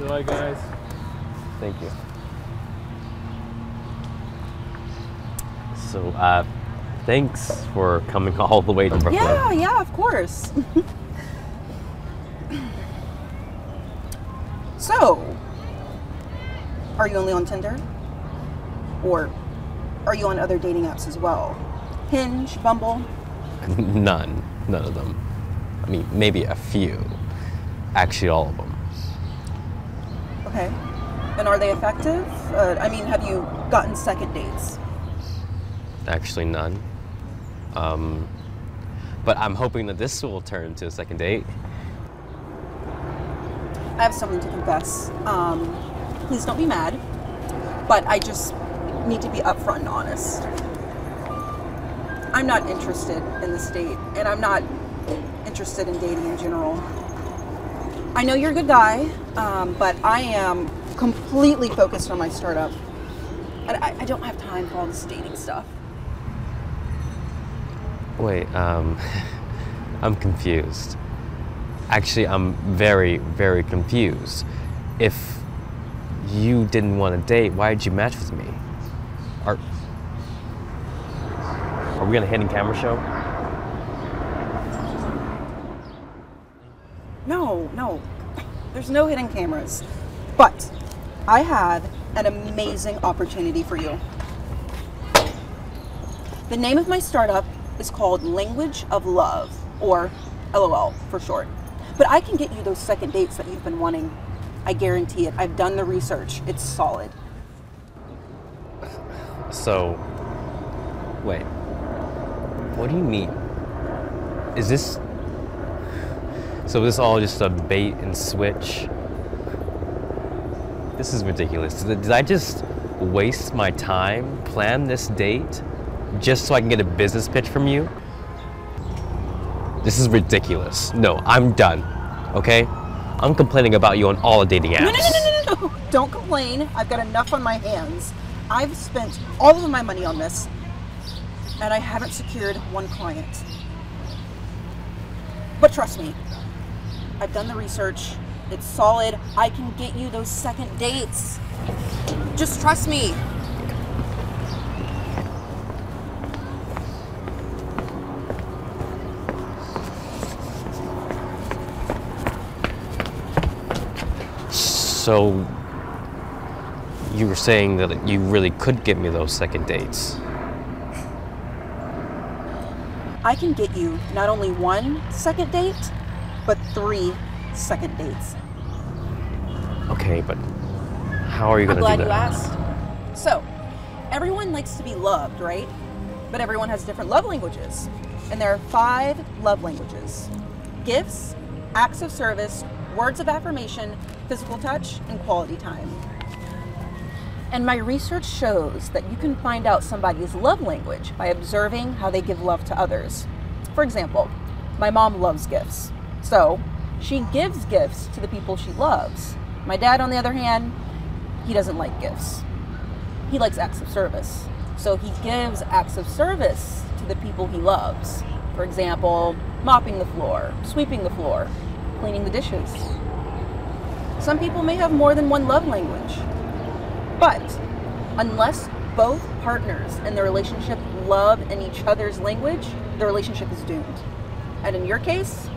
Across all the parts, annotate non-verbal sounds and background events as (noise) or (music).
Enjoy, guys. Thank you. So, uh, thanks for coming (laughs) all the way to Brooklyn. Yeah, yeah, of course. (laughs) so, are you only on Tinder? Or are you on other dating apps as well? Hinge, Bumble? (laughs) None. None of them. I mean, maybe a few. Actually, all of them. Okay. And are they effective? Uh, I mean, have you gotten second dates? Actually, none. Um, but I'm hoping that this will turn into a second date. I have something to confess. Um, please don't be mad, but I just need to be upfront and honest. I'm not interested in this date, and I'm not interested in dating in general. I know you're a good guy, um, but I am completely focused on my startup. And I, I don't have time for all this dating stuff. Wait, um, (laughs) I'm confused. Actually, I'm very, very confused. If you didn't want to date, why did you match with me? Are, are we on a hidden camera show? No. There's no hidden cameras. But I have an amazing opportunity for you. The name of my startup is called Language of Love, or LOL for short. But I can get you those second dates that you've been wanting. I guarantee it. I've done the research. It's solid. So, wait. What do you mean? Is this. So, this all just a bait and switch? This is ridiculous. Did did I just waste my time, plan this date, just so I can get a business pitch from you? This is ridiculous. No, I'm done. Okay? I'm complaining about you on all the dating apps. No, no, no, no, no, no. Don't complain. I've got enough on my hands. I've spent all of my money on this, and I haven't secured one client. But trust me, I've done the research. It's solid. I can get you those second dates. Just trust me. So, you were saying that you really could get me those second dates. I can get you not only one second date, but three second dates. Okay, but how are you going to do that? I'm glad you asked. So, everyone likes to be loved, right? But everyone has different love languages. And there are five love languages gifts, acts of service, words of affirmation, physical touch, and quality time. And my research shows that you can find out somebody's love language by observing how they give love to others. For example, my mom loves gifts. So, she gives gifts to the people she loves. My dad, on the other hand, he doesn't like gifts. He likes acts of service. So he gives acts of service to the people he loves. For example, mopping the floor, sweeping the floor, cleaning the dishes. Some people may have more than one love language. But unless both partners in the relationship love in each other's language, the relationship is doomed. And in your case,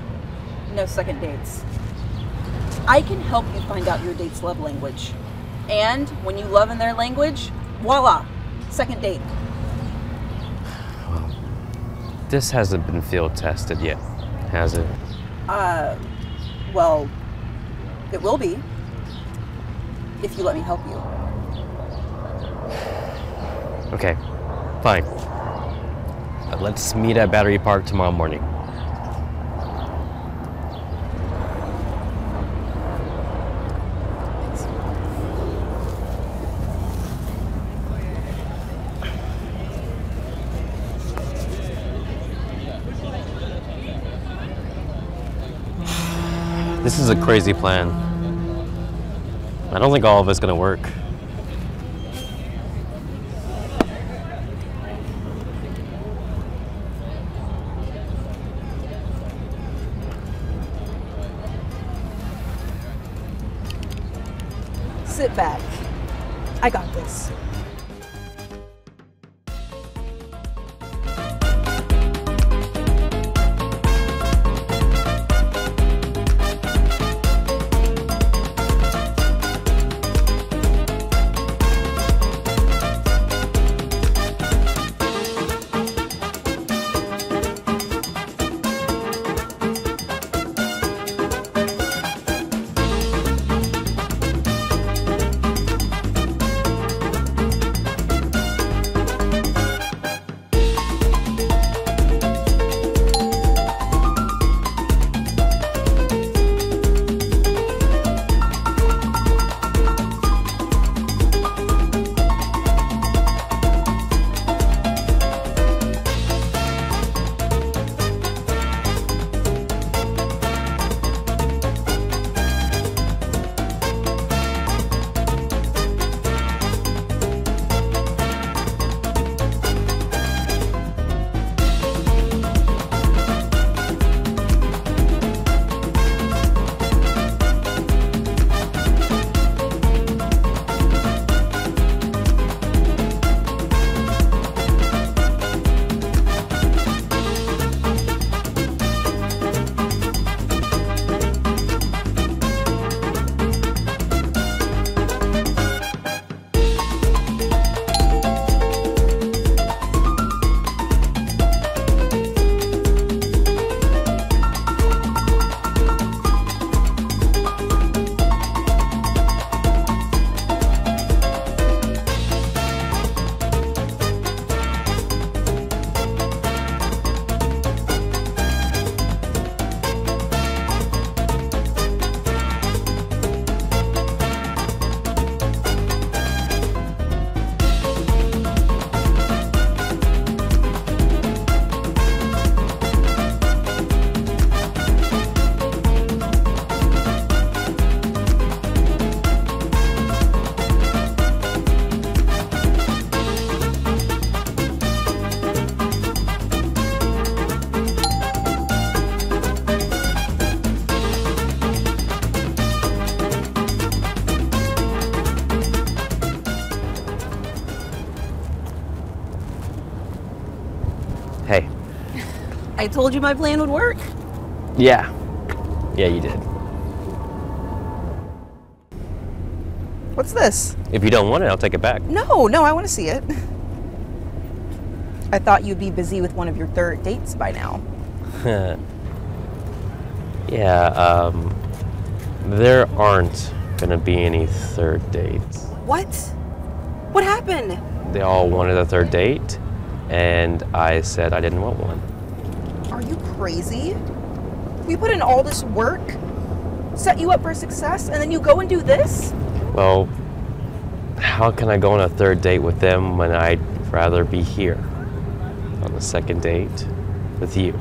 no second dates. I can help you find out your date's love language. And when you love in their language, voila, second date. Well, this hasn't been field tested yet, has it? Uh, well, it will be if you let me help you. (sighs) Okay, fine. Uh, Let's meet at Battery Park tomorrow morning. This is a crazy plan. I don't think all of it's gonna work. sit back. I got this. Hey. I told you my plan would work. Yeah. Yeah, you did. What's this? If you don't want it, I'll take it back. No, no, I want to see it. I thought you'd be busy with one of your third dates by now. (laughs) yeah, um, there aren't gonna be any third dates. What? What happened? They all wanted a third date, and I said I didn't want one. Are you crazy? We put in all this work, set you up for success, and then you go and do this? Well, how can I go on a third date with them when I'd rather be here on the second date with you?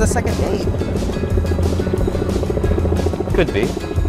A second date? Could be.